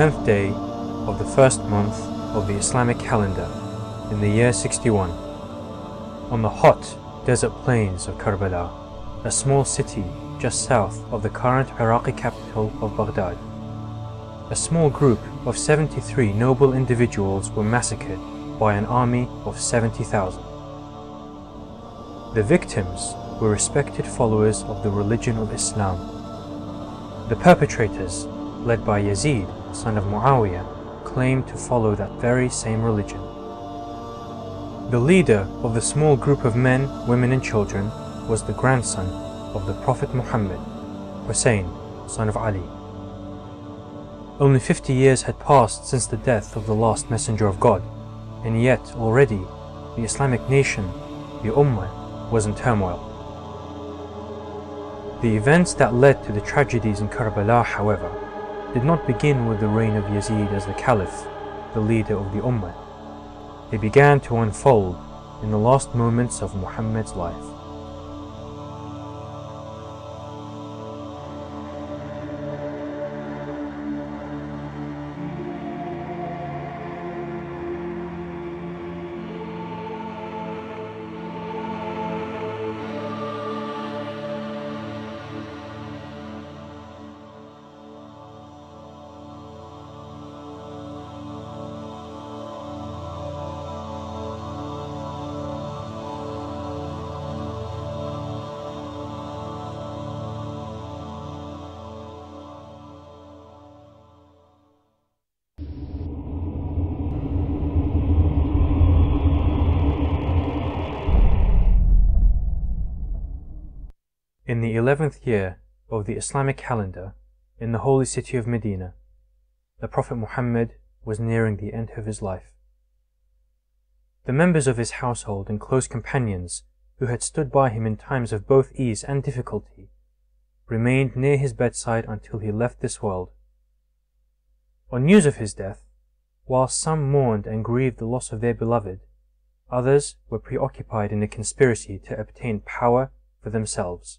tenth day of the first month of the Islamic calendar in the year 61, on the hot desert plains of Karbala, a small city just south of the current Iraqi capital of Baghdad. A small group of 73 noble individuals were massacred by an army of 70,000. The victims were respected followers of the religion of Islam. The perpetrators, led by Yazid, son of Muawiyah, claimed to follow that very same religion. The leader of the small group of men, women and children was the grandson of the Prophet Muhammad, Hussein, son of Ali. Only 50 years had passed since the death of the last messenger of God, and yet already the Islamic nation, the Ummah, was in turmoil. The events that led to the tragedies in Karbala, however, did not begin with the reign of Yazid as the Caliph, the leader of the Ummah. They began to unfold in the last moments of Muhammad's life. In the eleventh year of the Islamic calendar, in the holy city of Medina, the Prophet Muhammad was nearing the end of his life. The members of his household and close companions, who had stood by him in times of both ease and difficulty, remained near his bedside until he left this world. On news of his death, while some mourned and grieved the loss of their beloved, others were preoccupied in a conspiracy to obtain power for themselves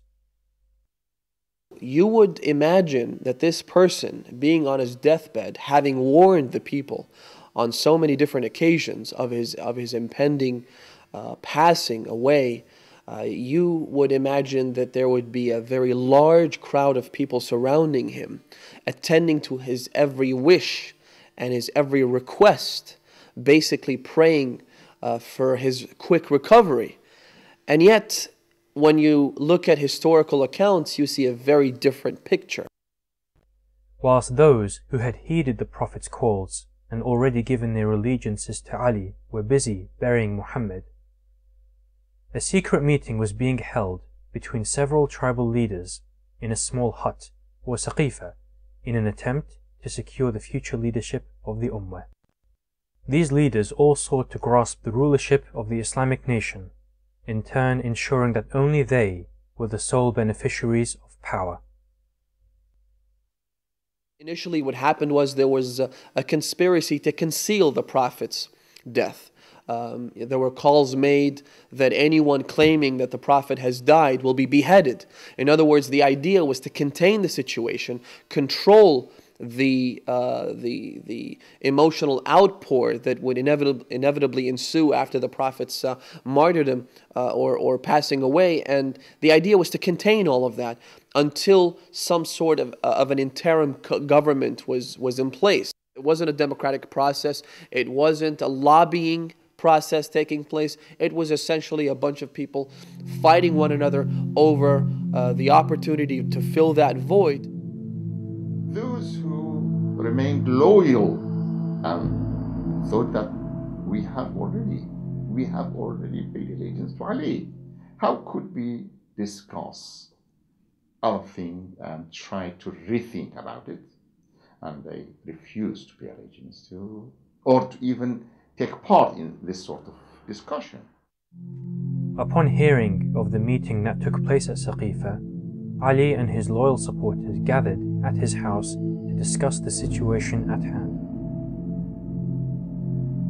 you would imagine that this person, being on his deathbed, having warned the people on so many different occasions of his, of his impending uh, passing away, uh, you would imagine that there would be a very large crowd of people surrounding him, attending to his every wish and his every request, basically praying uh, for his quick recovery. And yet, when you look at historical accounts, you see a very different picture. Whilst those who had heeded the Prophet's calls and already given their allegiances to Ali were busy burying Muhammad, a secret meeting was being held between several tribal leaders in a small hut or saqifa in an attempt to secure the future leadership of the Ummah. These leaders all sought to grasp the rulership of the Islamic nation in turn ensuring that only they were the sole beneficiaries of power. Initially, what happened was there was a, a conspiracy to conceal the Prophet's death. Um, there were calls made that anyone claiming that the Prophet has died will be beheaded. In other words, the idea was to contain the situation, control the, uh, the, the emotional outpour that would inevitably, inevitably ensue after the Prophet's uh, martyrdom uh, or, or passing away. And the idea was to contain all of that until some sort of, uh, of an interim government was, was in place. It wasn't a democratic process, it wasn't a lobbying process taking place. It was essentially a bunch of people fighting one another over uh, the opportunity to fill that void. Those remained loyal um, and thought that we have already we have already paid allegiance to Ali. How could we discuss our thing and try to rethink about it? And they refused to pay allegiance to, or to even take part in this sort of discussion. Upon hearing of the meeting that took place at Saqifa, Ali and his loyal supporters gathered at his house to discuss the situation at hand.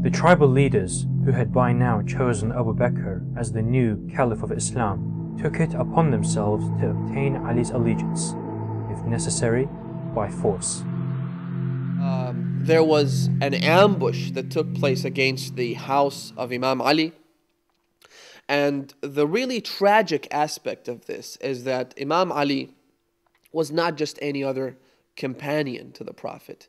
The tribal leaders, who had by now chosen Abu Bakr as the new Caliph of Islam, took it upon themselves to obtain Ali's allegiance, if necessary, by force. Um, there was an ambush that took place against the house of Imam Ali. And the really tragic aspect of this is that Imam Ali was not just any other companion to the Prophet.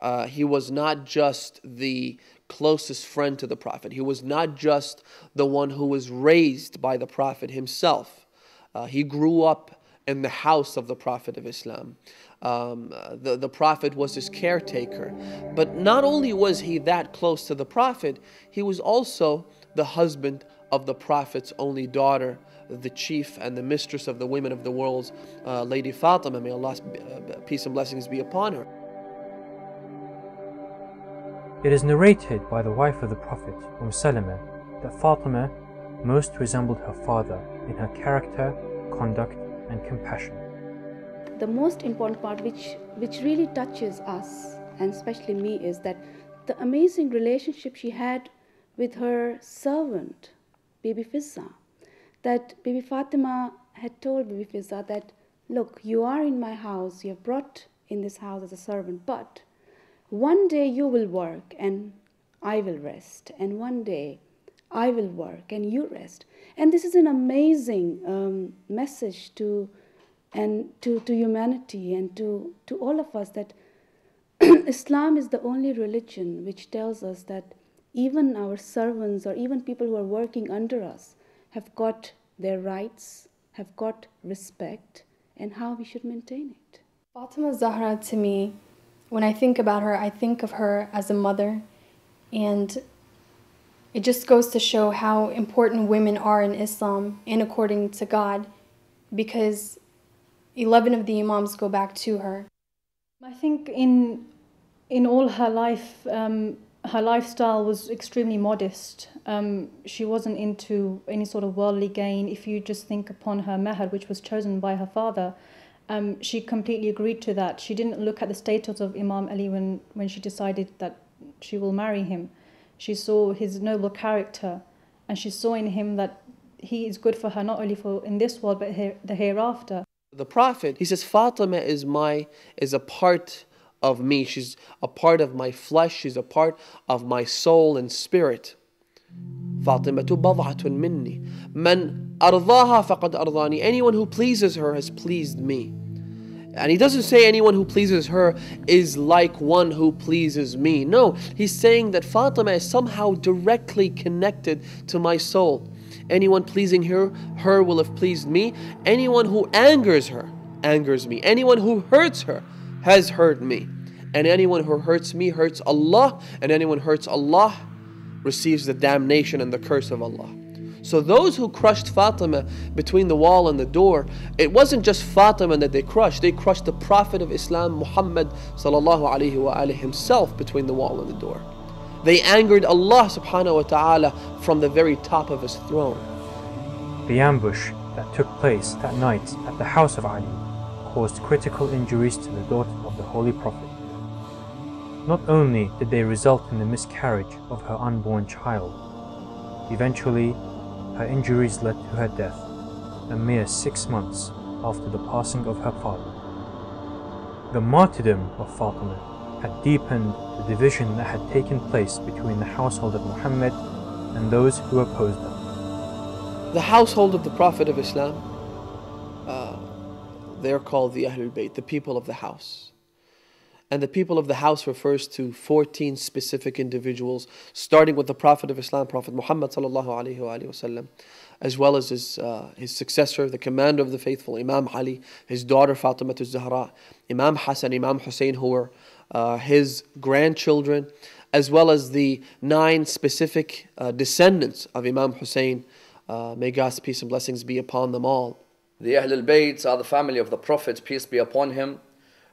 Uh, he was not just the closest friend to the Prophet. He was not just the one who was raised by the Prophet himself. Uh, he grew up in the house of the Prophet of Islam. Um, the, the Prophet was his caretaker. But not only was he that close to the Prophet, he was also the husband of the Prophet's only daughter, the chief and the mistress of the women of the world, uh, Lady Fatima. May Allah's uh, peace and blessings be upon her. It is narrated by the wife of the Prophet, Umm Salama, that Fatima most resembled her father in her character, conduct, and compassion. The most important part, which, which really touches us, and especially me, is that the amazing relationship she had with her servant, Bibi Fizza. That Bibi Fatima had told Bibi Fizza that, look, you are in my house, you are brought in this house as a servant, but one day you will work and I will rest, and one day I will work and you rest. And this is an amazing um, message to and to, to humanity and to, to all of us that Islam is the only religion which tells us that even our servants or even people who are working under us have got their rights, have got respect, and how we should maintain it. Fatima Zahra to me when I think about her, I think of her as a mother, and it just goes to show how important women are in Islam and according to God, because 11 of the Imams go back to her. I think in, in all her life, um, her lifestyle was extremely modest. Um, she wasn't into any sort of worldly gain. If you just think upon her meher, which was chosen by her father, um, she completely agreed to that. She didn't look at the status of Imam Ali when, when she decided that she will marry him. She saw his noble character and she saw in him that he is good for her not only for in this world but the hereafter. The Prophet, he says, Fatima is my is a part of me. She's a part of my flesh. She's a part of my soul and spirit. فاطمة بضعة مني من أرضاها فقد أرضاني Anyone who pleases her has pleased me. And he doesn't say anyone who pleases her is like one who pleases me. No, he's saying that Fatima is somehow directly connected to my soul. Anyone pleasing her, her will have pleased me. Anyone who angers her, angers me. Anyone who hurts her has hurt me. And anyone who hurts me hurts Allah. And anyone who hurts Allah receives the damnation and the curse of Allah. So those who crushed Fatima between the wall and the door, it wasn't just Fatima that they crushed, they crushed the Prophet of Islam, Muhammad sallallahu alaihi wasallam himself between the wall and the door. They angered Allah subhanahu wa ta'ala from the very top of his throne. The ambush that took place that night at the house of Ali caused critical injuries to the daughter of the Holy Prophet. Not only did they result in the miscarriage of her unborn child, eventually her injuries led to her death, a mere six months after the passing of her father. The martyrdom of Fatima had deepened the division that had taken place between the household of Muhammad and those who opposed them. The household of the Prophet of Islam, they're called the Ahlul Bayt, the people of the house. And the people of the house refers to 14 specific individuals, starting with the Prophet of Islam, Prophet Muhammad sallallahu as well as his, uh, his successor, the commander of the faithful, Imam Ali, his daughter Fatima al-Zahra, Imam Hassan, Imam Hussein, who were uh, his grandchildren, as well as the nine specific uh, descendants of Imam Hussein. Uh, may God's peace and blessings be upon them all. The Ahlul Bayt are the family of the Prophet, peace be upon him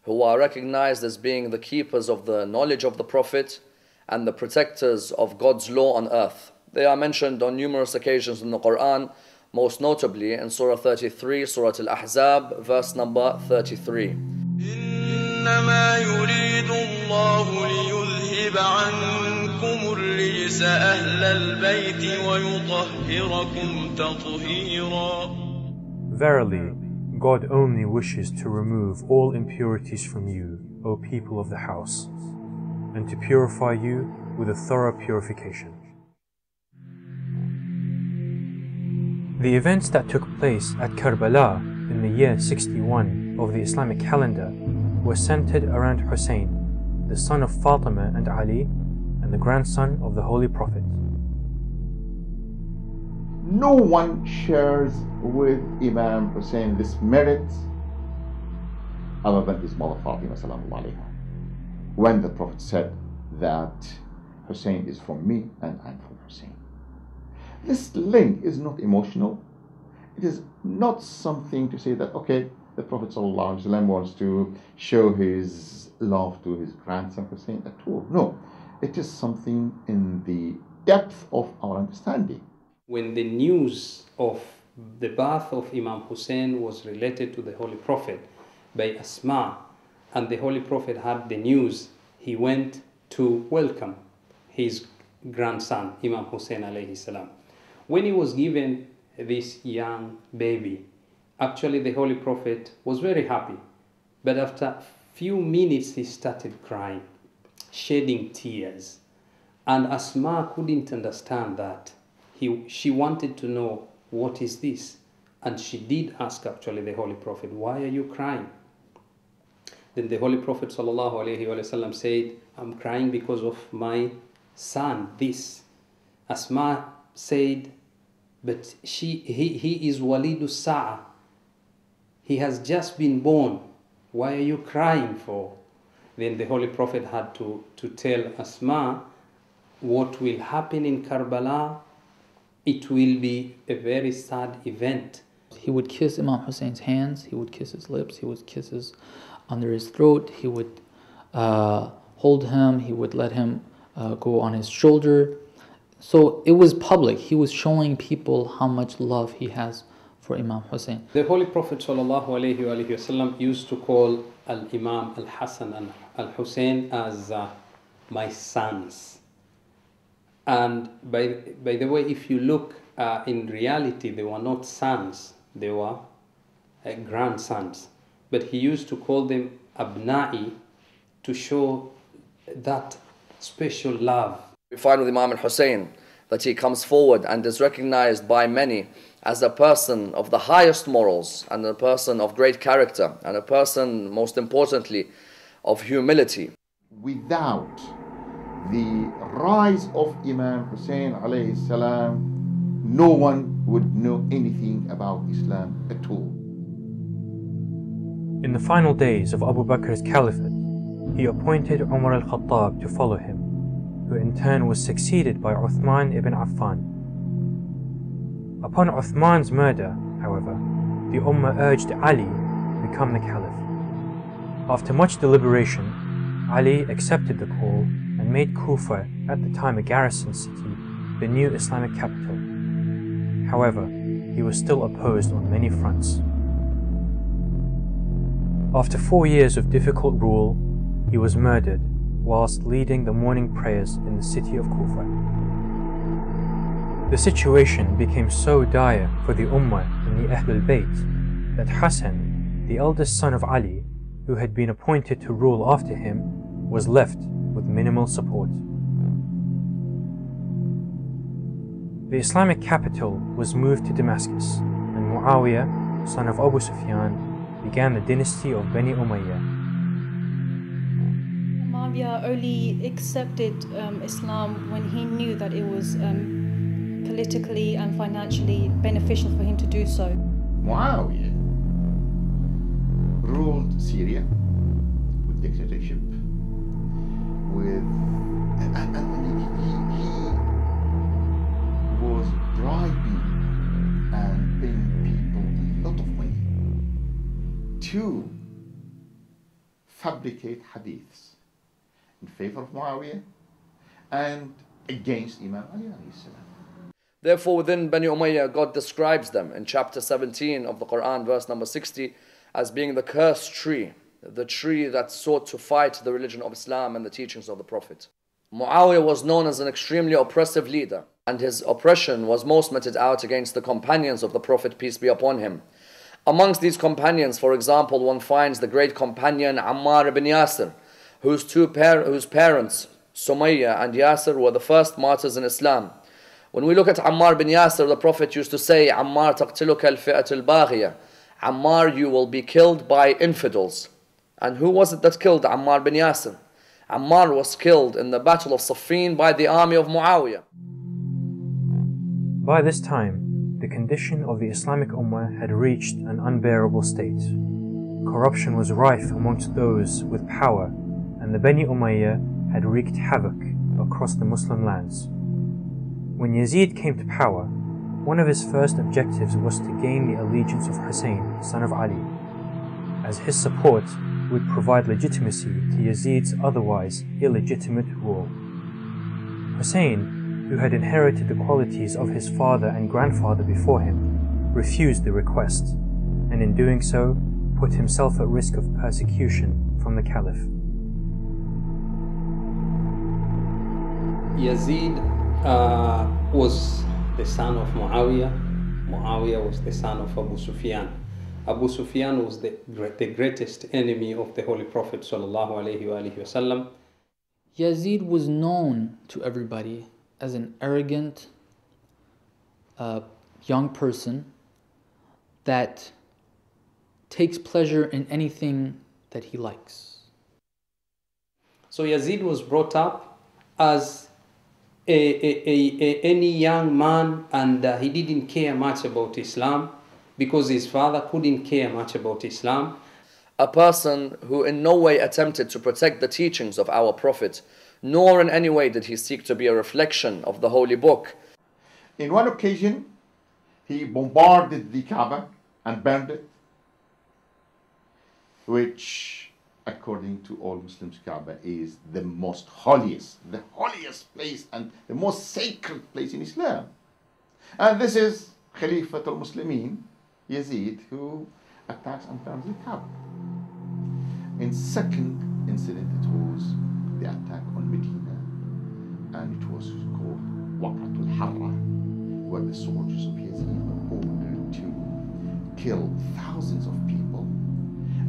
who are recognized as being the keepers of the knowledge of the Prophet and the protectors of God's law on earth. They are mentioned on numerous occasions in the Quran, most notably in Surah 33, Surah Al-Ahzab, verse number 33. إنما يريد الله ليذهب عنكم الرجس أهل البيت ويطهركم تطهيرا Verily, God only wishes to remove all impurities from you, O people of the house, and to purify you with a thorough purification. The events that took place at Karbala in the year 61 of the Islamic calendar were centered around Hussein, the son of Fatima and Ali, and the grandson of the Holy Prophet. No one shares with Imam Hussein this merit other than his mother Fatima. When the Prophet said that Hussein is from me and I'm from Hussein. This link is not emotional. It is not something to say that, okay, the Prophet wants to show his love to his grandson Hussein at all. No, it is something in the depth of our understanding. When the news of the birth of Imam Hussein was related to the Holy Prophet by Asma, and the Holy Prophet had the news, he went to welcome his grandson, Imam Hussein alayhi salam. When he was given this young baby, actually the Holy Prophet was very happy. But after a few minutes he started crying, shedding tears. And Asma couldn't understand that. He, she wanted to know, what is this? And she did ask actually the Holy Prophet, why are you crying? Then the Holy Prophet ﷺ said, I'm crying because of my son, this. Asma said, but she, he, he is Walidus Sa'a. He has just been born. Why are you crying for? Then the Holy Prophet had to, to tell Asma what will happen in Karbala. It will be a very sad event. He would kiss Imam Hussein's hands, he would kiss his lips, he would kiss his under his throat, he would uh, hold him, he would let him uh, go on his shoulder. So it was public. He was showing people how much love he has for Imam Hussein. The Holy Prophet ﷺ used to call Al Imam Al Hassan and Al Hussein as uh, my sons. And by, by the way, if you look uh, in reality, they were not sons, they were uh, grandsons. But he used to call them Abna'i to show that special love. We find with Imam al-Hussein that he comes forward and is recognized by many as a person of the highest morals and a person of great character and a person, most importantly, of humility. Without the rise of Imam Hussein alayhi salam, no one would know anything about Islam at all. In the final days of Abu Bakr's caliphate, he appointed Umar al-Khattab to follow him, who in turn was succeeded by Uthman ibn Affan. Upon Uthman's murder, however, the Ummah urged Ali to become the caliph. After much deliberation, Ali accepted the call and made Kufa, at the time a garrison city, the new Islamic capital. However, he was still opposed on many fronts. After four years of difficult rule, he was murdered whilst leading the morning prayers in the city of Kufa. The situation became so dire for the Ummah and the Ahlul Bayt that Hassan, the eldest son of Ali, who had been appointed to rule after him, was left with minimal support. The Islamic capital was moved to Damascus, and Muawiyah, son of Abu Sufyan, began the dynasty of Bani Umayyah Muawiyah only accepted um, Islam when he knew that it was um, politically and financially beneficial for him to do so. Muawiyah ruled Syria with dictatorship, to fabricate hadiths in favor of Muawiyah and against Imam Ali Therefore, within Bani Umayyah, God describes them in chapter 17 of the Quran, verse number 60, as being the cursed tree, the tree that sought to fight the religion of Islam and the teachings of the Prophet. Muawiyah was known as an extremely oppressive leader, and his oppression was most meted out against the companions of the Prophet, peace be upon him. Amongst these companions, for example, one finds the great companion Ammar ibn Yasir, whose two par- whose parents, Sumayya and Yasir, were the first martyrs in Islam. When we look at Ammar bin Yasir, the Prophet used to say, Ammar taqtiluka al-fi'at al-baghiyah. Ammar, you will be killed by infidels. And who was it that killed Ammar bin Yasir? Ammar was killed in the battle of Siffin by the army of Muawiyah. By this time, the condition of the Islamic Ummah had reached an unbearable state. Corruption was rife amongst those with power, and the Bani Umayyah had wreaked havoc across the Muslim lands. When Yazid came to power, one of his first objectives was to gain the allegiance of Hussein, son of Ali, as his support would provide legitimacy to Yazid's otherwise illegitimate rule. Hussein who had inherited the qualities of his father and grandfather before him, refused the request, and in doing so, put himself at risk of persecution from the Caliph. Yazid uh, was the son of Muawiyah. Muawiyah was the son of Abu Sufyan. Abu Sufyan was the, the greatest enemy of the Holy Prophet sallallahu alaihi wasallam. Yazid was known to everybody as an arrogant uh, young person that takes pleasure in anything that he likes. So Yazid was brought up as a, a, a, any young man, and uh, he didn't care much about Islam because his father couldn't care much about Islam. A person who in no way attempted to protect the teachings of our Prophet nor in any way did he seek to be a reflection of the Holy Book. In one occasion, he bombarded the Kaaba and burned it, which, according to all Muslims, Kaaba is the most holiest, the holiest place and the most sacred place in Islam. And this is Khalifat al-Muslimin, Yazid, who attacks and burns the Kaaba. In second incident, it was the attack and it was called Waqatul Harra, where the soldiers of Yazid were ordered to kill thousands of people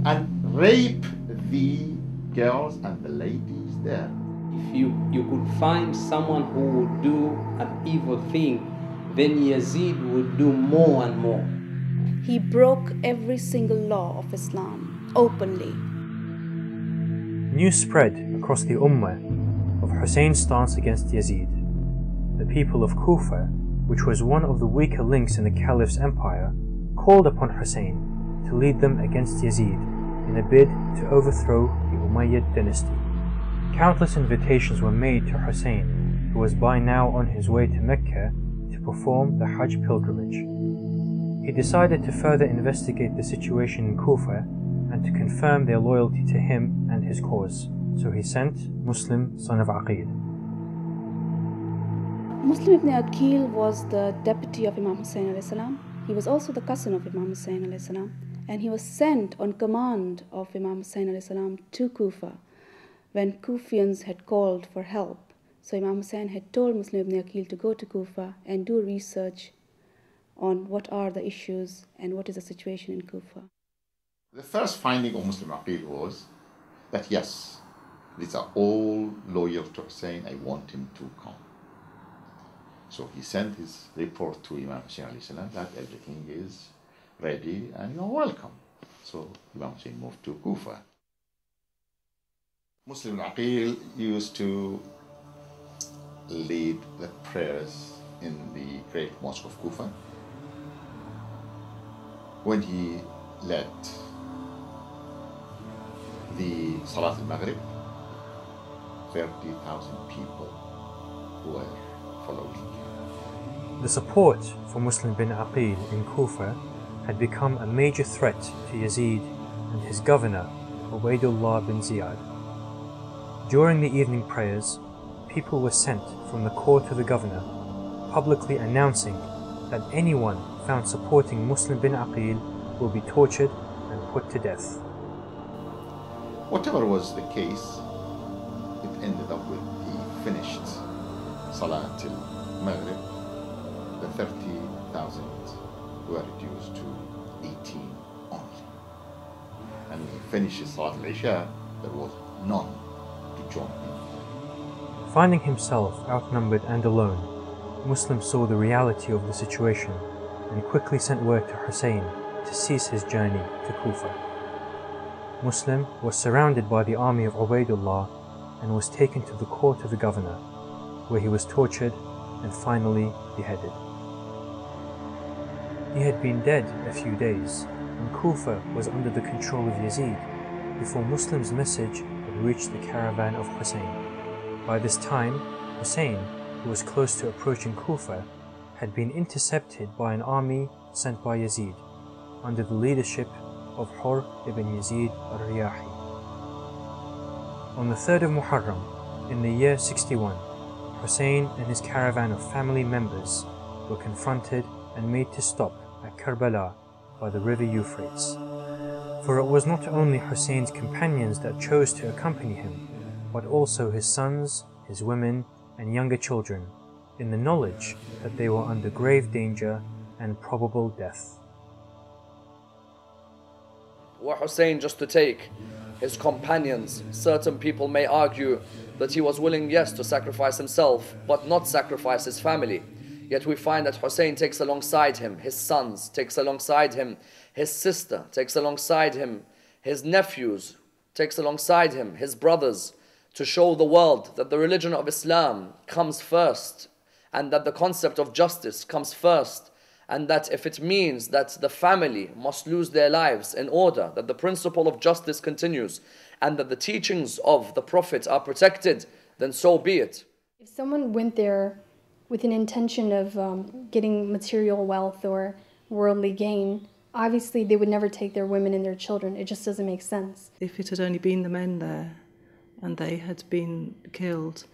and rape the girls and the ladies there. If you, you could find someone who would do an evil thing, then Yazid would do more and more. He broke every single law of Islam openly News spread across the Ummah of Hussein's stance against Yazid. The people of Kufa, which was one of the weaker links in the Caliph's empire, called upon Hussein to lead them against Yazid in a bid to overthrow the Umayyad dynasty. Countless invitations were made to Hussein, who was by now on his way to Mecca to perform the Hajj pilgrimage. He decided to further investigate the situation in Kufa and to confirm their loyalty to him and his cause. So he sent Muslim, son of Aqil. Muslim ibn Aqil was the deputy of Imam Hussein salam. He was also the cousin of Imam Hussein salam, and he was sent on command of Imam Hussein salam to Kufa when Kufians had called for help. So Imam Hussein had told Muslim ibn Aqil to go to Kufa and do research on what are the issues and what is the situation in Kufa. The first finding of Muslim Aqil was that yes, these are all to Hussein, I want him to come. So he sent his report to Imam Hussein that everything is ready and you're welcome. So Imam Hussein moved to Kufa. Muslim Aqil used to lead the prayers in the great mosque of Kufa. When he led the Salat al-Maghrib, 30,000 people who were following. The support for Muslim bin Aqil in Kufa had become a major threat to Yazid and his governor, Ubaidullah bin Ziyad. During the evening prayers, people were sent from the court to the governor, publicly announcing that anyone found supporting Muslim bin Aqil will be tortured and put to death. Whatever was the case, ended up with the finished Salat al Maghrib. The 30,000 were reduced to 18 only. And when he finished Salat al Isha, there was none to join him. Finding himself outnumbered and alone, Muslim saw the reality of the situation and quickly sent word to Hussein to cease his journey to Kufa. Muslim was surrounded by the army of Ubaidullah and was taken to the court of the governor, where he was tortured and finally beheaded. He had been dead a few days, and Kufa was under the control of Yazid before Muslim's message had reached the caravan of Hussein. By this time, Hussein, who was close to approaching Kufa, had been intercepted by an army sent by Yazid under the leadership of Hur ibn Yazid al-Riyahi. On the 3rd of Muharram, in the year 61, Hussein and his caravan of family members were confronted and made to stop at Karbala by the river Euphrates. For it was not only Hussein's companions that chose to accompany him, but also his sons, his women, and younger children, in the knowledge that they were under grave danger and probable death. What Hussein just to take his companions, certain people may argue that he was willing, yes, to sacrifice himself, but not sacrifice his family. Yet we find that Hussein takes alongside him his sons, takes alongside him his sister, takes alongside him his nephews, takes alongside him his brothers, to show the world that the religion of Islam comes first and that the concept of justice comes first and that if it means that the family must lose their lives in order that the principle of justice continues and that the teachings of the Prophet are protected, then so be it. If someone went there with an intention of um, getting material wealth or worldly gain, obviously they would never take their women and their children. It just doesn't make sense. If it had only been the men there and they had been killed,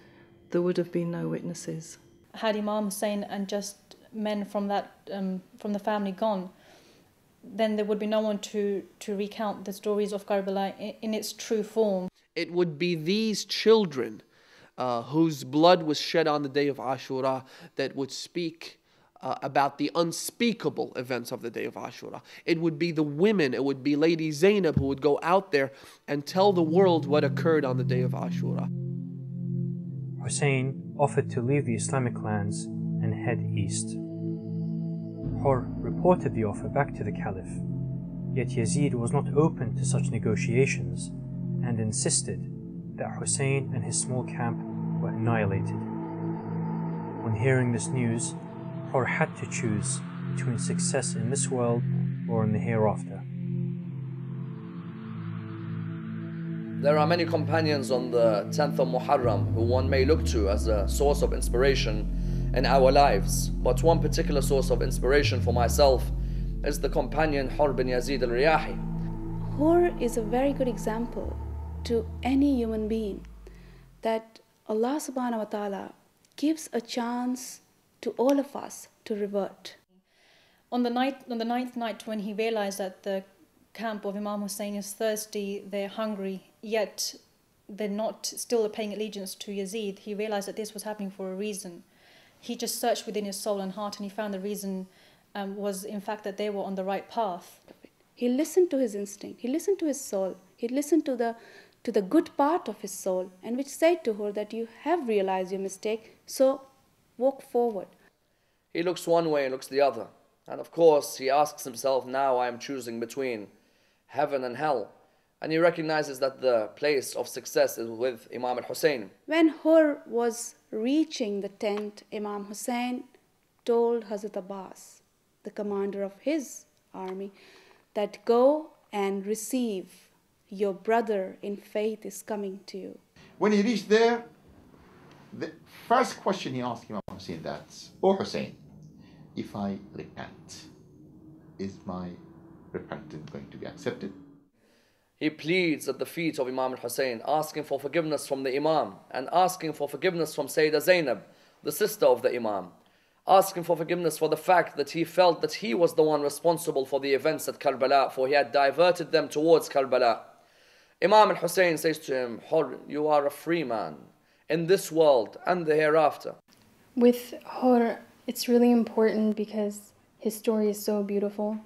there would have been no witnesses. Had Imam Hussein and just men from that um, from the family gone, then there would be no one to to recount the stories of Karbala in, in its true form. It would be these children uh, whose blood was shed on the day of Ashura that would speak uh, about the unspeakable events of the day of Ashura. It would be the women, it would be Lady Zainab who would go out there and tell the world what occurred on the day of Ashura. Hussein offered to leave the Islamic lands and head east. Hur reported the offer back to the Caliph, yet Yazid was not open to such negotiations and insisted that Hussein and his small camp were annihilated. On hearing this news, Hur had to choose between success in this world or in the hereafter. There are many companions on the 10th of Muharram who one may look to as a source of inspiration in our lives. But one particular source of inspiration for myself is the companion Hur bin Yazid al Riyahi. Hur is a very good example to any human being that Allah subhanahu wa ta'ala gives a chance to all of us to revert. On the night, on the ninth night, when he realized that the camp of Imam Hussein is thirsty, they're hungry, yet they're not still paying allegiance to Yazid, he realized that this was happening for a reason. He just searched within his soul and heart, and he found the reason um, was, in fact, that they were on the right path. He listened to his instinct. He listened to his soul. He listened to the to the good part of his soul, and which said to Hur that you have realized your mistake, so walk forward. He looks one way and looks the other. And of course, he asks himself, now I am choosing between heaven and hell. And he recognizes that the place of success is with Imam al Hussein. When Hur was reaching the tent, Imam Hussein told Hazrat Abbas, the commander of his army, that go and receive your brother in faith is coming to you. When he reached there, the first question he asked Imam Hussein that's, O Hussein, if I repent, is my repentance going to be accepted? He pleads at the feet of Imam al Hussein, asking for forgiveness from the Imam and asking for forgiveness from Sayyidah Zainab, the sister of the Imam. Asking for forgiveness for the fact that he felt that he was the one responsible for the events at Karbala, for he had diverted them towards Karbala. Imam al Hussein says to him, Hur, you are a free man in this world and the hereafter. With Hur, it's really important because his story is so beautiful.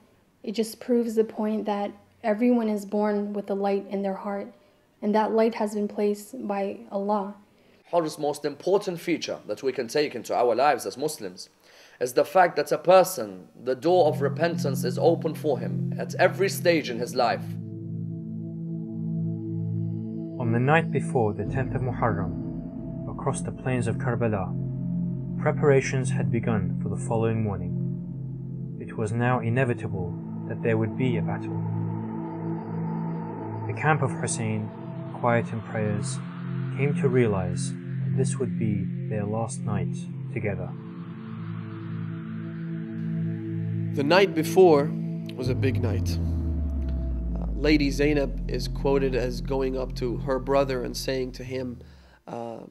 It just proves the point that everyone is born with a light in their heart. and that light has been placed by Allah. Hur's most important feature that we can take into our lives as Muslims is the fact that a person, the door of repentance is open for him at every stage in his life. On the night before the 10th of Muharram, across the plains of Karbala, preparations had begun for the following morning. It was now inevitable that there would be a battle. Camp of Hussein, quiet in prayers, came to realize that this would be their last night together. The night before was a big night. Uh, Lady Zainab is quoted as going up to her brother and saying to him, uh,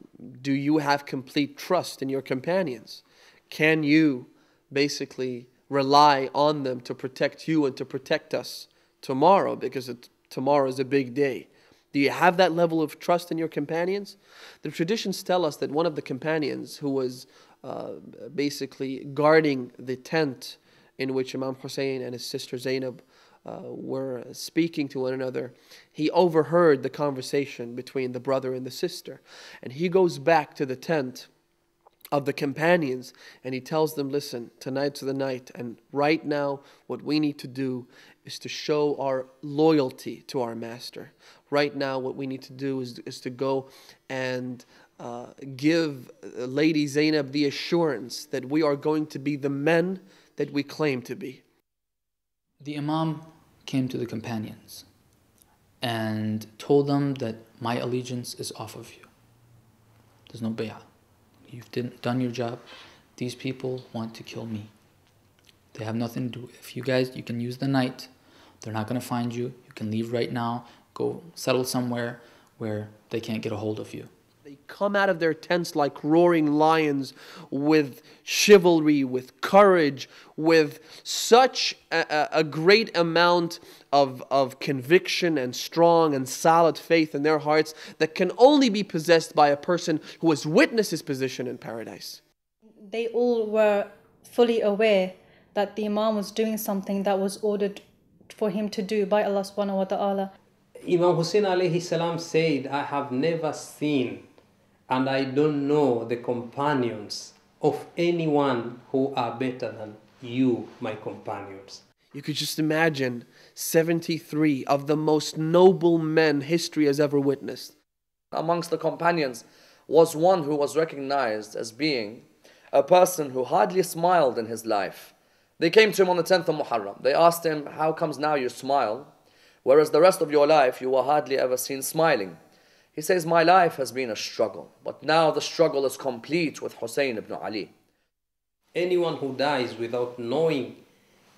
Do you have complete trust in your companions? Can you basically rely on them to protect you and to protect us tomorrow? Because it, tomorrow is a big day. Do you have that level of trust in your companions? The traditions tell us that one of the companions who was uh, basically guarding the tent in which Imam Hussein and his sister Zainab uh, were speaking to one another, he overheard the conversation between the brother and the sister. And he goes back to the tent of the companions and he tells them, Listen, tonight's the night, and right now, what we need to do is to show our loyalty to our master. Right now, what we need to do is, is to go and uh, give Lady Zainab the assurance that we are going to be the men that we claim to be. The Imam came to the companions and told them that my allegiance is off of you. There's no bay'ah. You've done your job. These people want to kill me. They have nothing to do. If you guys, you can use the night. They're not going to find you. You can leave right now. Go settle somewhere where they can't get a hold of you. They come out of their tents like roaring lions with chivalry, with courage, with such a, a, great amount of, of conviction and strong and solid faith in their hearts that can only be possessed by a person who has witnessed his position in paradise. They all were fully aware that the Imam was doing something that was ordered for him to do by Allah subhanahu wa ta'ala. Imam Hussein alayhi salam said, I have never seen and I don't know the companions of anyone who are better than you, my companions. You could just imagine 73 of the most noble men history has ever witnessed. Amongst the companions was one who was recognized as being a person who hardly smiled in his life. They came to him on the 10th of Muharram. They asked him, How comes now you smile, whereas the rest of your life you were hardly ever seen smiling? He says, My life has been a struggle, but now the struggle is complete with Hussein ibn Ali. Anyone who dies without knowing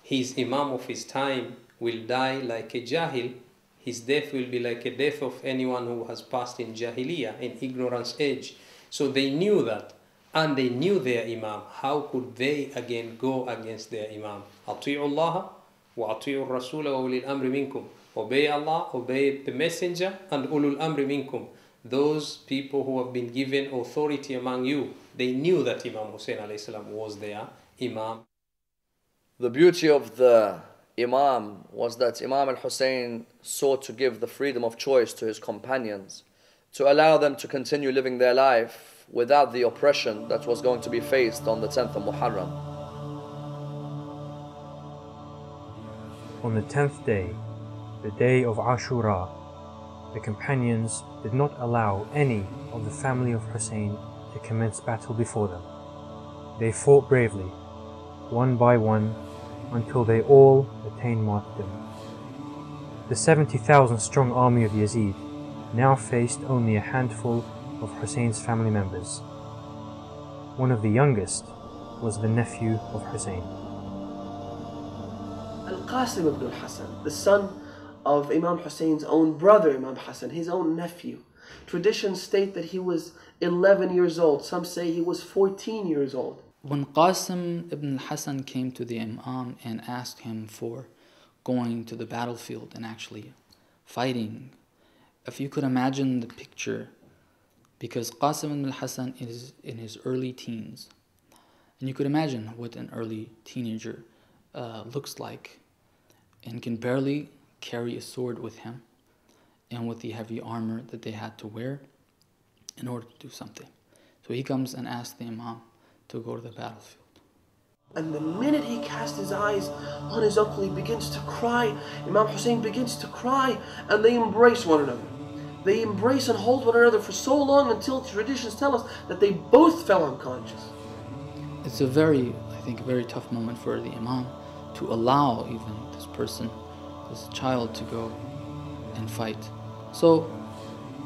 his Imam of his time will die like a Jahil. His death will be like a death of anyone who has passed in Jahiliyyah, in ignorance age. So they knew that, and they knew their Imam. How could they again go against their Imam? أطيعوا الله وأطيعوا الرسول وأولي الأمر منكم Obey Allah, obey the Messenger, and ulul amri minkum. Those people who have been given authority among you, they knew that Imam Hussein was their Imam. The beauty of the Imam was that Imam al Hussein sought to give the freedom of choice to his companions, to allow them to continue living their life without the oppression that was going to be faced on the 10th of Muharram. On the 10th day, the day of Ashura, the companions did not allow any of the family of Hussein to commence battle before them. They fought bravely, one by one, until they all attained martyrdom. The 70,000 strong army of Yazid now faced only a handful of Hussein's family members. One of the youngest was the nephew of Hussein. Al-Qasim ibn al-Hassan, the son of Imam Hussein's own brother, Imam Hassan, his own nephew. Traditions state that he was 11 years old. Some say he was 14 years old. When Qasim ibn Hassan came to the Imam and asked him for going to the battlefield and actually fighting, if you could imagine the picture, because Qasim ibn Hassan is in his early teens, and you could imagine what an early teenager uh, looks like and can barely carry a sword with him. and with the heavy armor that they had to wear in order to do something. So he comes and asks the Imam to go to the battlefield. And the minute he casts his eyes on his uncle, he begins to cry. Imam Hussein begins to cry, and they embrace one another. They embrace and hold one another for so long until traditions tell us that they both fell unconscious. It's a very, I think, a very tough moment for the Imam to allow even this person, this child, to go and fight. So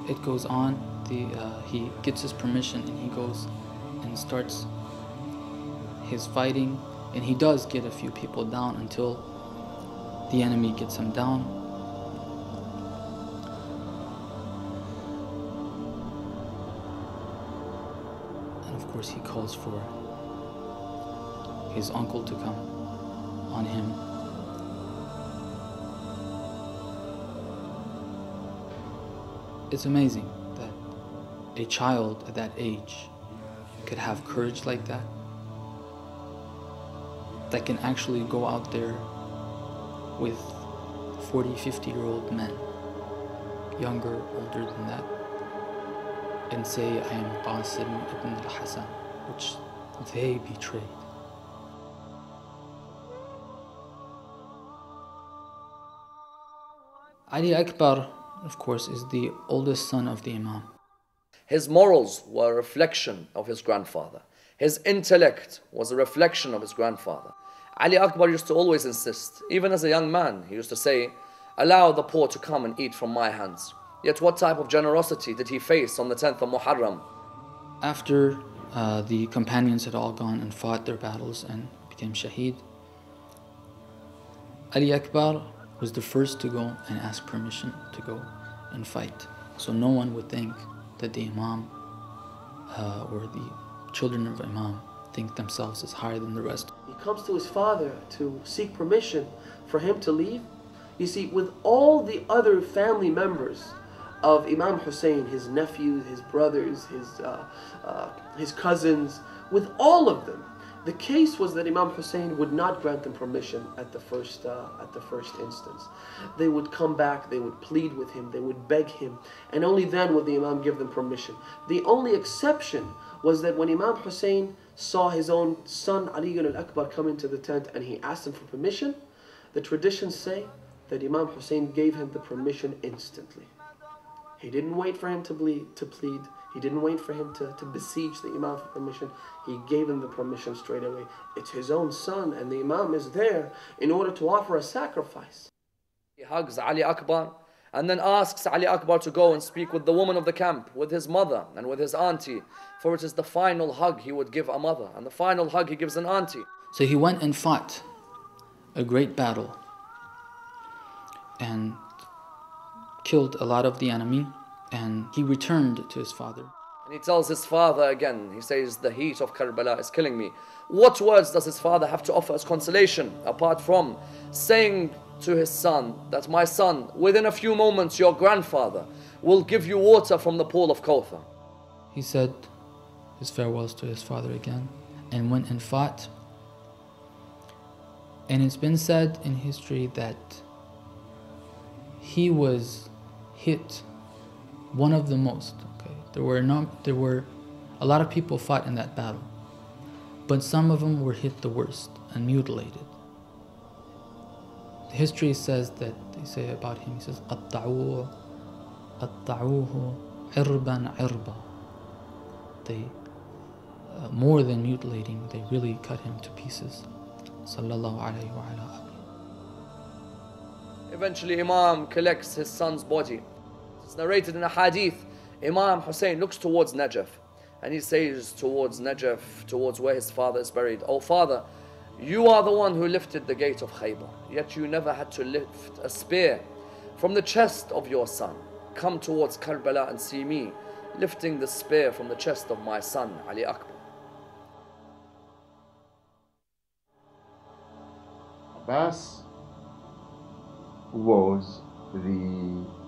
it goes on. The uh, he gets his permission and he goes and starts his fighting, and he does get a few people down until the enemy gets him down. Course, he calls for his uncle to come on him. It's amazing that a child at that age could have courage like that that can actually go out there with 40, 50 year old men, younger, older than that, and say, I am Qasim ibn al-Hasan, which they betrayed. Ali Akbar, of course, is the oldest son of the Imam. His morals were a reflection of his grandfather. His intellect was a reflection of his grandfather. Ali Akbar used to always insist, even as a young man, he used to say, Allow the poor to come and eat from my hands. Yet what type of generosity did he face on the 10th of Muharram? After uh, the companions had all gone and fought their battles and became shaheed, Ali Akbar was the first to go and ask permission to go and fight. So no one would think that the Imam uh, or the children of Imam think themselves as higher than the rest. He comes to his father to seek permission for him to leave. You see, with all the other family members of Imam Hussein, his nephews, his brothers, his, uh, uh, his cousins, with all of them, the case was that Imam Hussein would not grant them permission at the first uh, at the first instance. They would come back, they would plead with him, they would beg him, and only then would the Imam give them permission. The only exception was that when Imam Hussein saw his own son Ali al-Akbar come into the tent and he asked him for permission, the traditions say that Imam Hussein gave him the permission instantly. He didn't wait for him to, bleed, to plead. He didn't wait for him to, to besiege the Imam for permission. He gave him the permission straight away. It's his own son, and the Imam is there in order to offer a sacrifice. He hugs Ali Akbar and then asks Ali Akbar to go and speak with the woman of the camp, with his mother and with his auntie, for it is the final hug he would give a mother, and the final hug he gives an auntie. So he went and fought a great battle and killed a lot of the enemy, and he returned to his father. And he tells his father again, he says, The heat of Karbala is killing me. What words does his father have to offer as consolation apart from saying to his son that, My son, within a few moments, your grandfather will give you water from the pool of Kawthar? He said his farewells to his father again and went and fought. And it's been said in history that he was hit one of the most. Okay, there were no, there were a lot of people fought in that battle, but some of them were hit the worst and mutilated. The history says that they say about him. He says, "قطعوه قطعوه عربا عربا." They uh, more than mutilating, they really cut him to pieces. Sallallahu alayhi wa ala Eventually, Imam collects his son's body. it's narrated in a hadith. Imam Hussein looks towards Najaf and he says towards Najaf, towards where his father is buried, Oh father, you are the one who lifted the gate of Khaybar, yet you never had to lift a spear from the chest of your son. Come towards Karbala and see me lifting the spear from the chest of my son, Ali Akbar. Abbas was the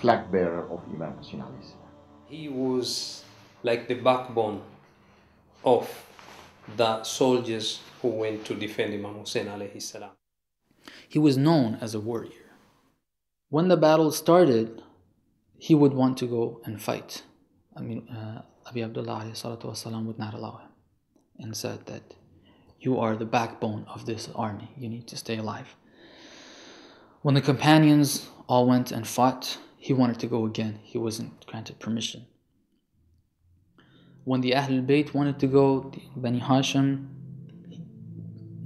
flag bearer of Imam Hussein alayhi salam. He was like the backbone of the soldiers who went to defend Imam Hussein alayhi salam. He was known as a warrior. When the battle started, he would want to go and fight. I mean, uh, Abi Abdullah والسلام, would not allow him and said that you are the backbone of this army. You need to stay alive. When the companions all went and fought, he wanted to go again. He wasn't granted permission. When the Ahlul Bayt wanted to go, Bani Hashim,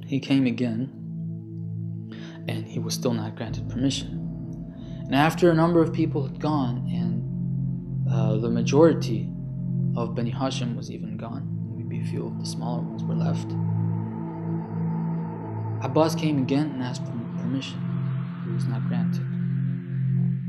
he came again and he was still not granted permission. And after a number of people had gone and uh, the majority of Bani Hashim was even gone, maybe a few of the smaller ones were left, Abbas came again and asked for permission. He was not granted.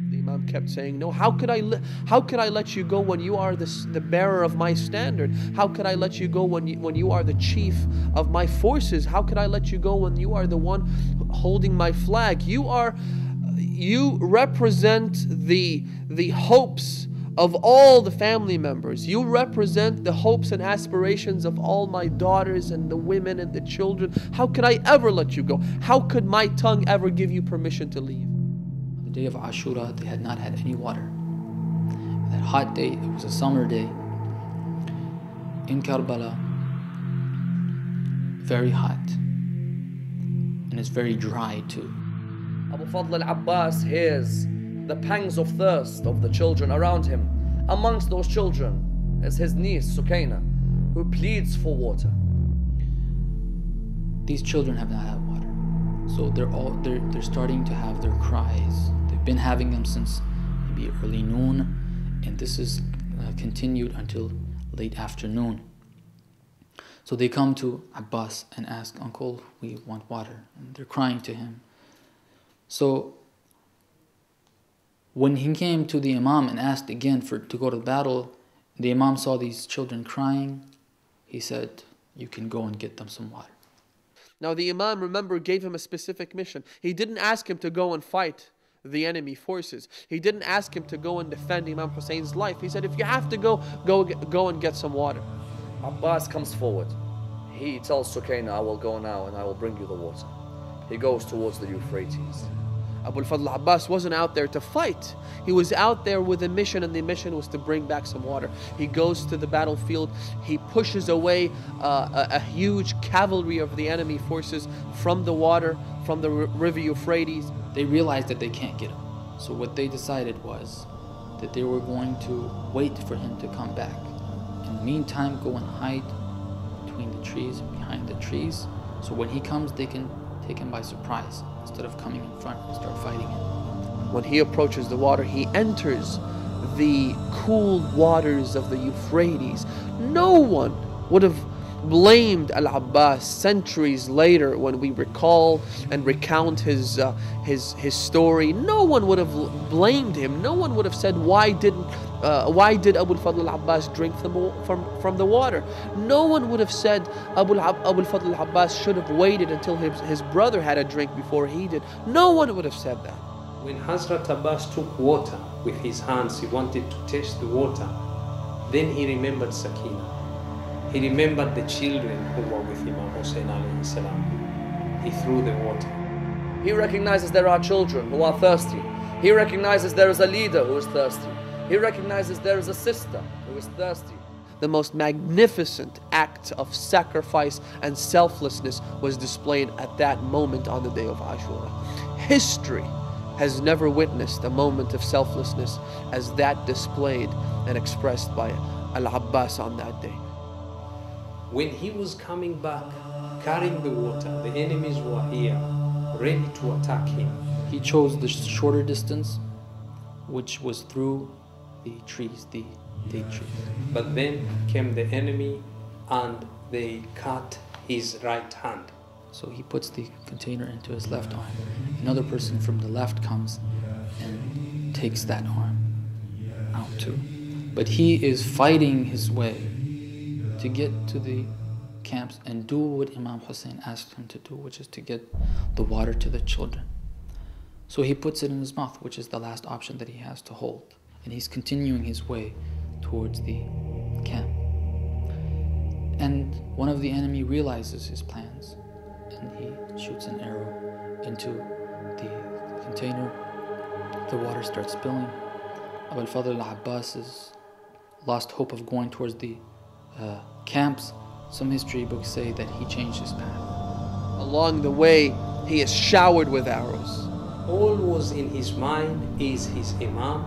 The Imam kept saying, "No, how could I how could I let you go when you are the, the bearer of my standard? How could I let you go when you, when you are the chief of my forces? How could I let you go when you are the one holding my flag? You are you represent the the hopes of all the family members. You represent the hopes and aspirations of all my daughters and the women and the children. How could I ever let you go? How could my tongue ever give you permission to leave? Day of Ashura, they had not had any water. That hot day, it was a summer day in Karbala, very hot, and it's very dry too. Abu Fadl al-Abbas hears the pangs of thirst of the children around him. Amongst those children is his niece Sukaina, who pleads for water. These children have not had water, so they're all they're they're starting to have their cries. Been having them since maybe early noon, and this is uh, continued until late afternoon. So they come to Abbas and ask, Uncle, we want water. And they're crying to him. So when he came to the Imam and asked again for to go to battle, the Imam saw these children crying. He said, You can go and get them some water. Now, the Imam, remember, gave him a specific mission. He didn't ask him to go and fight the enemy forces. He didn't ask him to go and defend Imam Hussein's life. He said, If you have to go, go, go and get some water. Abbas comes forward. He tells Sukaina, I will go now and I will bring you the water. He goes towards the Euphrates. Abu al-Fadl Abbas wasn't out there to fight. He was out there with a mission, and the mission was to bring back some water. He goes to the battlefield. He pushes away uh, a, a, huge cavalry of the enemy forces from the water, from the river Euphrates. They realized that they can't get him. So what they decided was that they were going to wait for him to come back. In the meantime, go and hide between the trees and behind the trees. So when he comes, they can take him by surprise instead of coming in front and start fighting him. When he approaches the water, he enters the cool waters of the Euphrates. No one would have blamed Al Abbas centuries later when we recall and recount his, uh, his, his story. No one would have blamed him. No one would have said, Why didn't uh, why did Abu al-Fadl al-Abbas drink from, from, from the water? No one would have said Abu, al-Fadl al-Abbas should have waited until his, his brother had a drink before he did. No one would have said that. When Hazrat Abbas took water with his hands, he wanted to taste the water. Then he remembered Sakina. He remembered the children who were with Imam Hussein alayhi salam. He threw the water. He recognizes there are children who are thirsty. He recognizes there is a leader who is thirsty. He recognizes there is a sister who is thirsty. The most magnificent act of sacrifice and selflessness was displayed at that moment on the day of Ashura. History has never witnessed a moment of selflessness as that displayed and expressed by Al Abbas on that day. When he was coming back, carrying the water, the enemies were here, ready to attack him. He chose the shorter distance, which was through the trees, the date trees. But then came the enemy and they cut his right hand. So he puts the container into his left arm. Another person from the left comes and takes that arm out too. But he is fighting his way to get to the camps and do what Imam Hussein asked him to do, which is to get the water to the children. So he puts it in his mouth, which is the last option that he has to hold and he's continuing his way towards the camp. And one of the enemy realizes his plans and he shoots an arrow into the container the water starts spilling. Abu al-Fadl al-Abbas is lost hope of going towards the uh, camps. Some history books say that he changed his path. Along the way, he is showered with arrows. All was in his mind is his Imam,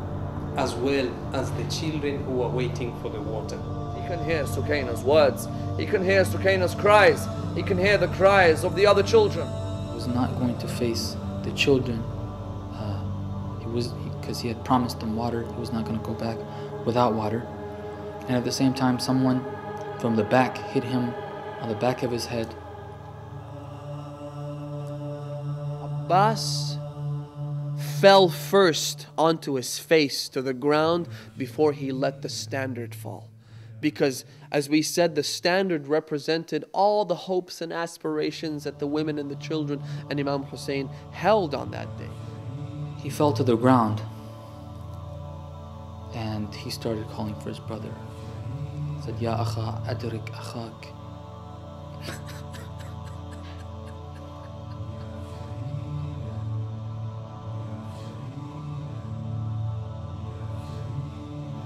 as well as the children who are waiting for the water. He can hear Sukaina's words. He can hear Sukaina's cries. He can hear the cries of the other children. He was not going to face the children. Uh, he was because he, he had promised them water. He was not going to go back without water. And at the same time, someone from the back hit him on the back of his head. Abbas fell first onto his face to the ground before he let the standard fall. Because, as we said, the standard represented all the hopes and aspirations that the women and the children and Imam Hussein held on that day. He fell to the ground and he started calling for his brother.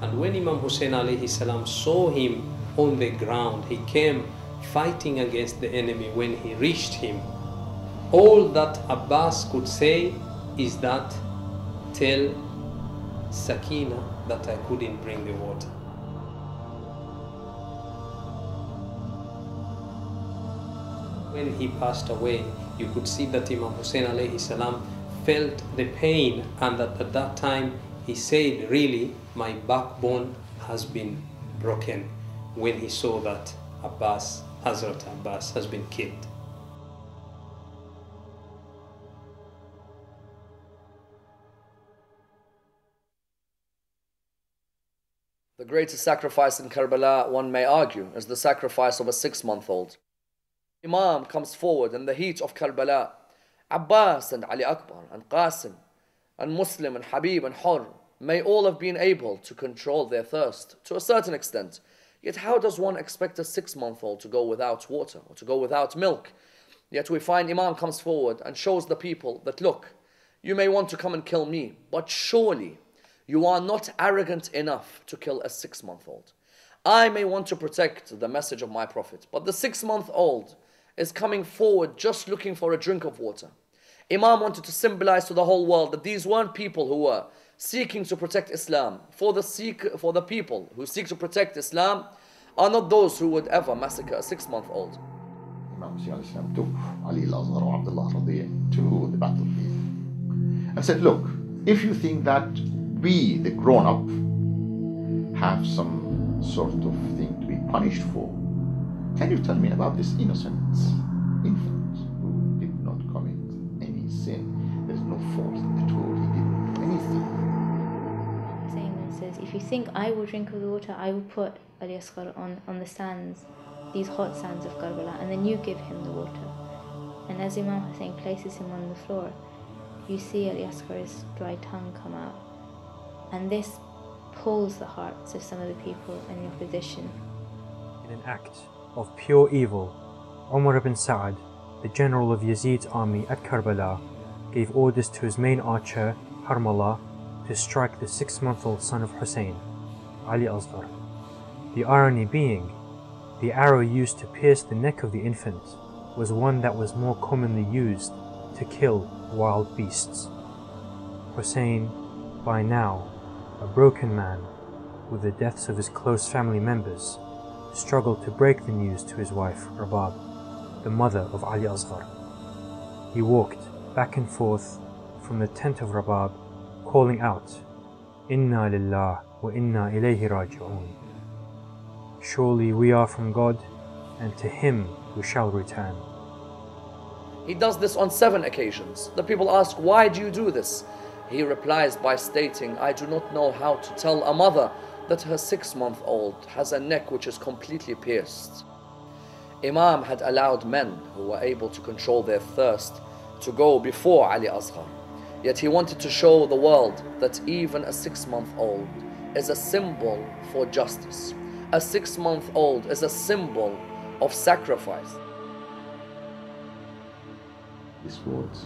And when Imam Hussein alayhi salam saw him on the ground, he came fighting against the enemy. When he reached him, all that Abbas could say is that tell Sakina that I couldn't bring the water. When he passed away, you could see that Imam Hussein alayhi salam felt the pain and that at that time he said, really, my backbone has been broken when he saw that Abbas, Hazrat Abbas has been killed. The greatest sacrifice in Karbala, one may argue, is the sacrifice of a six month old. Imam comes forward in the heat of Karbala. Abbas and Ali Akbar and Qasim and Muslim and Habib and Hur may all have been able to control their thirst to a certain extent. Yet, how does one expect a six month old to go without water or to go without milk? Yet, we find Imam comes forward and shows the people that look, you may want to come and kill me, but surely you are not arrogant enough to kill a six month old. I may want to protect the message of my Prophet, but the six month old is coming forward just looking for a drink of water. Imam wanted to symbolize to the whole world that these weren't people who were seeking to protect Islam. For the, seek, for the people who seek to protect Islam are not those who would ever massacre a six month old. Imam Hussein took Ali al-Asghar Abdullah to the battlefield and said, look, if you think that we, the grown-up, have some sort of thing to be punished for, can you tell me about this innocent infant who did not commit any sin? There's no fault at all. He didn't do anything. Saying then says, If you think I will drink of the water, I will put Ali Asghar on, on the sands, these hot sands of Karbala, and then you give him the water. And as Imam Hussein places him on the floor, you see Ali Asghar's dry tongue come out. And this pulls the hearts of some of the people in your position. In an act of pure evil, Umar ibn Sa'ad, the general of Yazid's army at Karbala, gave orders to his main archer, Harmala, to strike the six month old son of Hussein, Ali Asghar. The irony being, the arrow used to pierce the neck of the infant was one that was more commonly used to kill wild beasts. Hussein, by now a broken man, with the deaths of his close family members, struggled to break the news to his wife, Rabab, the mother of Ali Asghar. He walked back and forth from the tent of Rabab, calling out, Inna lillah wa inna ilayhi raji'un. Surely we are from God, and to Him we shall return. He does this on seven occasions. The people ask, Why do you do this? He replies by stating, I do not know how to tell a mother that her six month old has a neck which is completely pierced. Imam had allowed men who were able to control their thirst to go before Ali Asghar. Yet he wanted to show the world that even a six month old is a symbol for justice. A six month old is a symbol of sacrifice. This was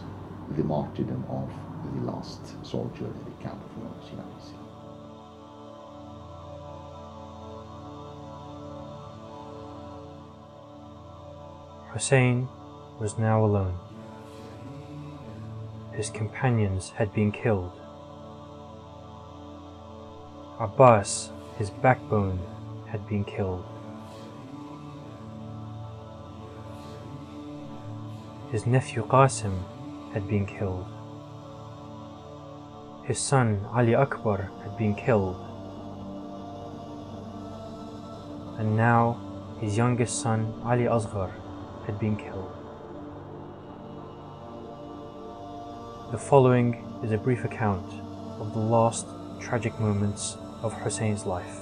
the martyrdom of the last soldier in the camp of alayhi Hussein was now alone. His companions had been killed. Abbas, his backbone, had been killed. His nephew Qasim had been killed. His son Ali Akbar had been killed. And now his youngest son Ali Asghar had been killed. The following is a brief account of the last tragic moments of Hussein's life.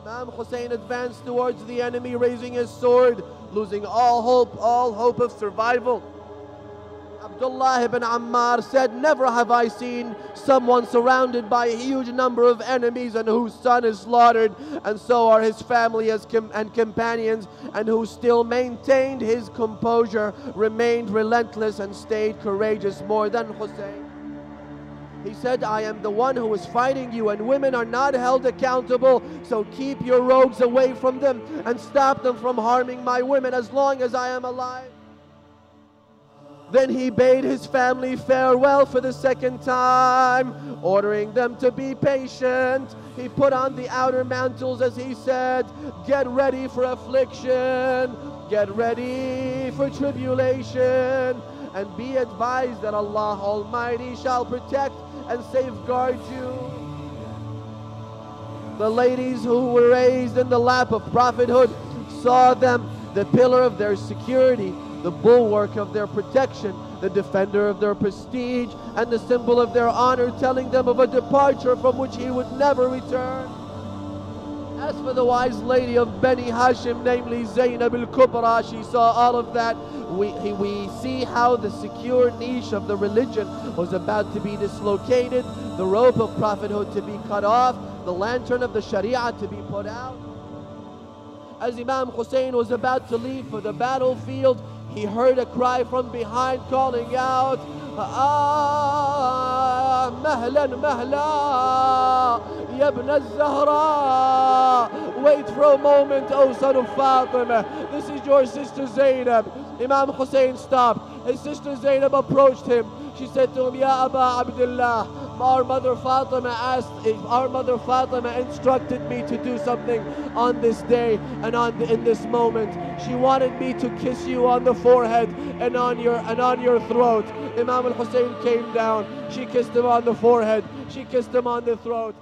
Imam Hussein advanced towards the enemy, raising his sword, losing all hope, all hope of survival. Abdullah ibn Ammar said, Never have I seen someone surrounded by a huge number of enemies and whose son is slaughtered, and so are his family as com- and companions, and who still maintained his composure, remained relentless, and stayed courageous more than Hussein. He said, I am the one who is fighting you, and women are not held accountable, so keep your rogues away from them and stop them from harming my women as long as I am alive. Then he bade his family farewell for the second time, ordering them to be patient. He put on the outer mantles, as he said, Get ready for affliction, get ready for tribulation, and be advised that Allah Almighty shall protect and safeguard you. The ladies who were raised in the lap of prophethood saw them, the pillar of their security, the bulwark of their protection, the defender of their prestige, and the symbol of their honor, telling them of a departure from which he would never return. As for the wise lady of Beni Hashim, namely Zainab al-Kubra, she saw all of that. We, we see how the secure niche of the religion was about to be dislocated, the rope of prophethood to be cut off, the lantern of the Sharia to be put out. As Imam Hussein was about to leave for the battlefield, he heard a cry from behind calling out, Ah, mahlan mahla, ya ibn al-Zahra. Wait for a moment, O son of Fatima. This is your sister Zainab. Imam Hussein stopped. His sister Zainab approached him. She said to him, Ya Aba Abdullah, our mother Fatima asked, if our mother Fatima instructed me to do something on this day and on the, in this moment. She wanted me to kiss you on the forehead and on your and on your throat. Imam al-Hussein came down. She kissed him on the forehead. She kissed him on the throat.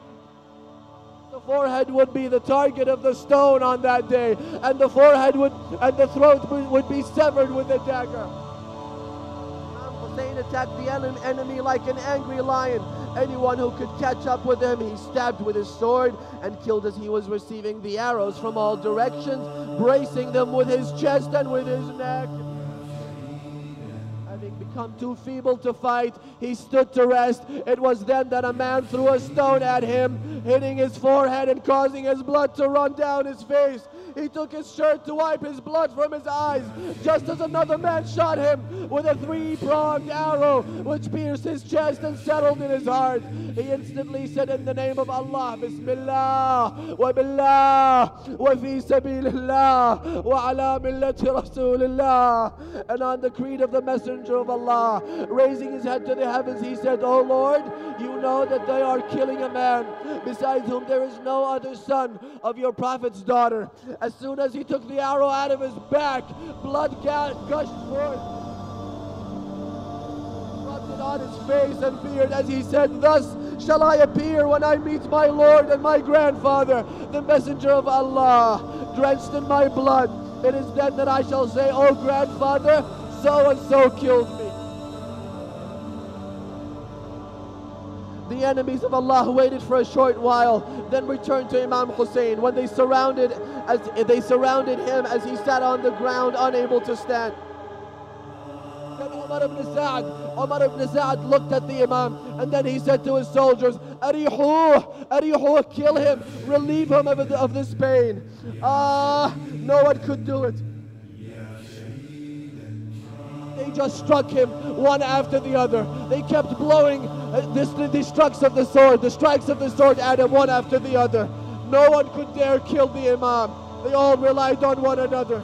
The forehead would be the target of the stone on that day, and the forehead would and the throat would, would be severed with a dagger. Hussein attacked the en- enemy like an angry lion. Anyone who could catch up with him, he stabbed with his sword and killed as he was receiving the arrows from all directions, bracing them with his chest and with his neck. Having become too feeble to fight, he stood to rest. It was then that a man threw a stone at him, hitting his forehead and causing his blood to run down his face. He took his shirt to wipe his blood from his eyes, just as another man shot him with a three pronged arrow, which pierced his chest and settled in his heart. He instantly said, In the name of Allah, Bismillah, wa billah, wa fi sabilillah, wa ala millati Rasulillah. And on the creed of the Messenger of Allah, raising his head to the heavens, he said, O Lord, you know that they are killing a man besides whom there is no other son of your prophet's daughter. As soon as he took the arrow out of his back, blood gushed forth. On his face and beard as he said, Thus shall I appear when I meet my Lord and my grandfather, the messenger of Allah, drenched in my blood. It is then that I shall say, O grandfather, so and so killed me. The enemies of Allah waited for a short while, then returned to Imam Hussein when they surrounded as they surrounded him as he sat on the ground unable to stand. Then Umar ibn Sa'd Umar ibn Sa'ad looked at the Imam and then he said to his soldiers, Arihuh, Arihuh, kill him, relieve him of, of this pain. Ah, no one could do it. They just struck him one after the other. They kept blowing Uh, this, the strikes of the sword, the strikes of the sword added one after the other. No one could dare kill the Imam. They all relied on one another.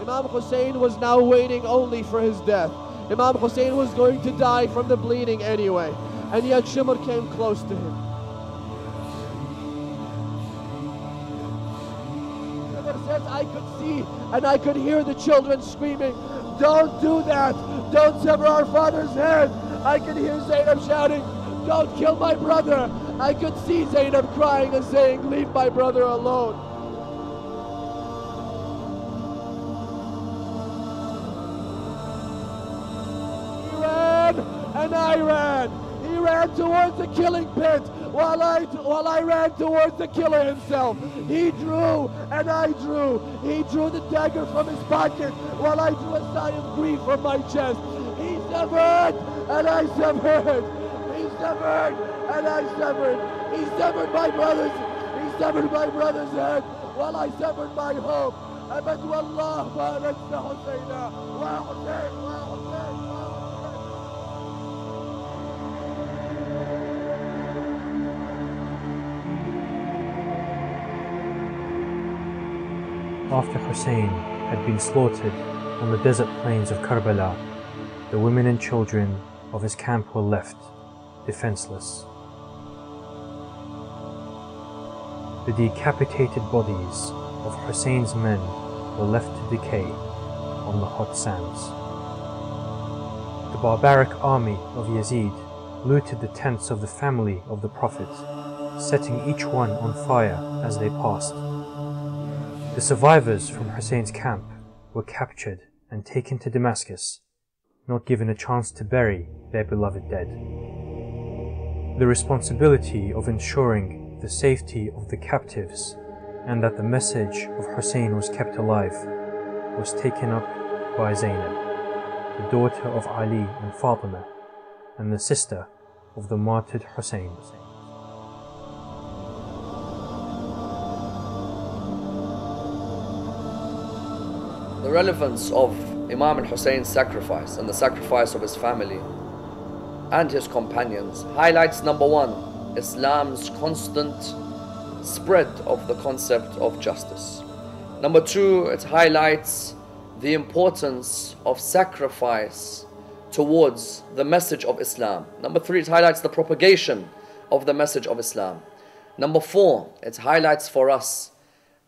Imam Hussein was now waiting only for his death. Imam Hussein was going to die from the bleeding anyway. And yet Shimr came close to him. Says, I could see and I could hear the children screaming, Don't do that! Don't sever our father's head! I could hear Zainab shouting, Don't kill my brother! I could see Zainab crying and saying, Leave my brother alone. He ran and I ran. He ran towards the killing pit while I, while I ran towards the killer himself. He drew and I drew. He drew the dagger from his pocket while I drew a sigh of grief from my chest. He severed and I severed. He severed and I severed. He severed my brother's. He severed my brother's head while I severed my hope. أبد والله ما ننسى حسينا وحسين وحسين After Hussein had been slaughtered on the desert plains of Karbala, the women and children of his camp were left defenseless. The decapitated bodies of Hussein's men were left to decay on the hot sands. The barbaric army of Yazid looted the tents of the family of the Prophet, setting each one on fire as they passed. The survivors from Hussein's camp were captured and taken to Damascus, not given a chance to bury their beloved dead. The responsibility of ensuring the safety of the captives and that the message of Hussein was kept alive was taken up by Zainab, the daughter of Ali and Fatima, and the sister of the martyred Hussein. The relevance of Imam al-Hussein's sacrifice and the sacrifice of his family and his companions highlights number one, Islam's constant spread of the concept of justice. Number two, it highlights the importance of sacrifice towards the message of Islam. Number three, it highlights the propagation of the message of Islam. Number four, it highlights for us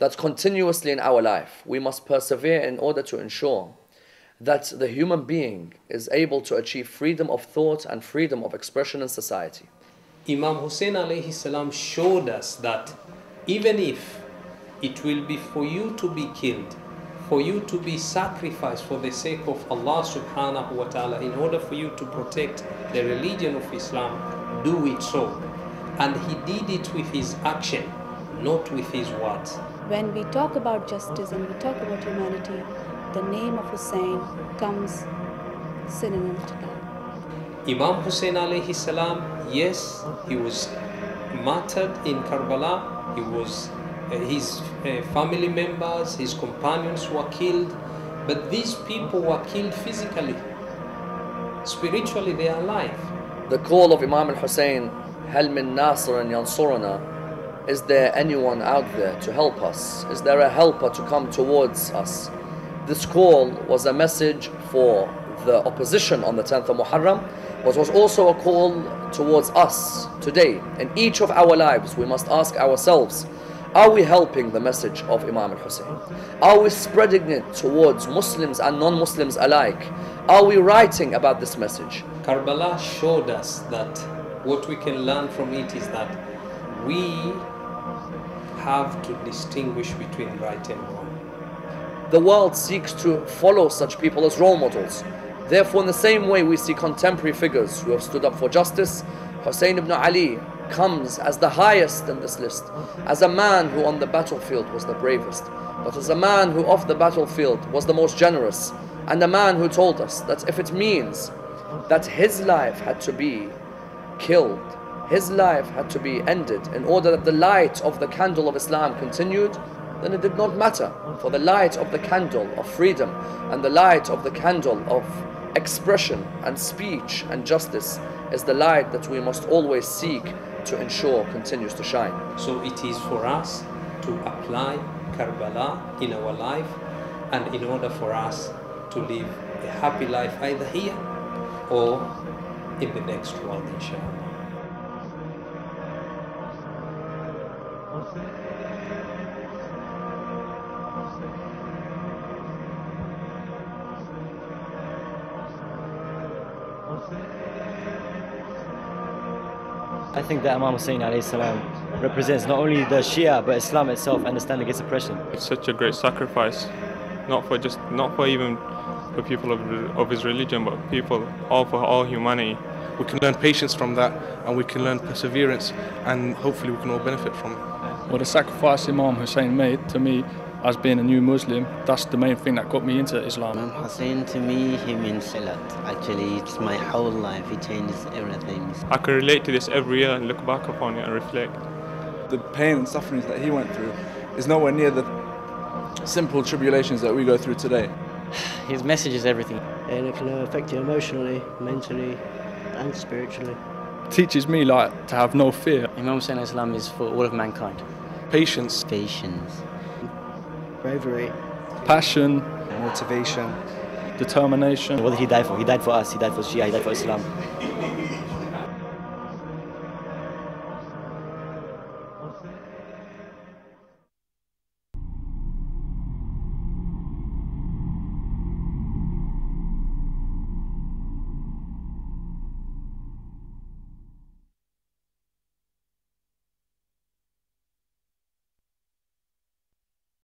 that continuously in our life we must persevere in order to ensure that the human being is able to achieve freedom of thought and freedom of expression in society. Imam Hussein alayhi salam showed us that even if it will be for you to be killed, for you to be sacrificed for the sake of Allah subhanahu wa ta'ala in order for you to protect the religion of Islam, do it so. And he did it with his action, not with his words When we talk about justice and we talk about humanity, the name of Hussein comes synonym to that. Imam Hussein alayhi salam, yes, he was martyred in Karbala. He was, uh, his uh, family members, his companions were killed, but these people were killed physically. Spiritually, they are alive. The call of Imam al-Hussein, هل من ناصر ينصرنا is there anyone out there to help us? Is there a helper to come towards us? This call was a message for the opposition on the 10th of Muharram, but was also a call towards us today. In each of our lives, we must ask ourselves, are we helping the message of Imam al-Hussein? Are we spreading it towards Muslims and non-Muslims alike? Are we writing about this message? Karbala showed us that what we can learn from it is that we have to distinguish between right and wrong. The world seeks to follow such people as role models. Therefore, in the same way we see contemporary figures who have stood up for justice, Hussein ibn Ali comes as the highest in this list, as a man who on the battlefield was the bravest, but as a man who off the battlefield was the most generous, And a man who told us that if it means that his life had to be killed, his life had to be ended in order that the light of the candle of Islam continued, then it did not matter. For the light of the candle of freedom and the light of the candle of expression and speech and justice is the light that we must always seek to ensure continues to shine. So it is for us to apply Karbala in our life and in order for us to live a happy life either here or in the next world inshallah. I think that Imam Hussein salam represents not only the Shia but Islam itself and the stand against oppression. It's such a great sacrifice, not for just not for even for people of, of his religion, but people all for all humanity. We can learn patience from that, and we can learn perseverance, and hopefully we can all benefit from it. Well, the sacrifice Imam Hussein made to me as being a new Muslim, that's the main thing that got me into Islam. Imam Hussein to me, he means a lot. Actually, it's my whole life. He changes everything. I can relate to this every year and look back upon it and reflect. The pain and sufferings that he went through is nowhere near the simple tribulations that we go through today. His message is everything. And it can affect you emotionally, mentally, and spiritually. Teaches me like to have no fear. Imam Hussein Islam is for all of mankind. Patience. Patience. Bravery. Passion. Motivation. Determination. What did he die for? He died for us. He died for Shia. He died for Islam.